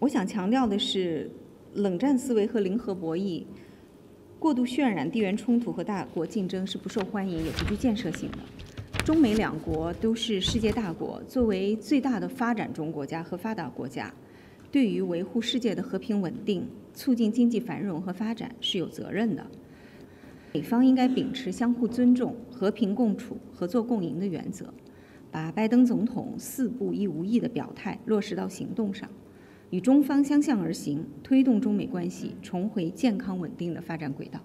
我想强调的是，冷战思维和零和博弈过度渲染地缘冲突和大国竞争是不受欢迎也不具建设性的。中美两国都是世界大国，作为最大的发展中国家和发达国家，对于维护世界的和平稳定、促进经济繁荣和发展是有责任的。美方应该秉持相互尊重、和平共处、合作共赢的原则，把拜登总统“四不一无意”的表态落实到行动上。与中方相向而行，推动中美关系重回健康稳定的发展轨道。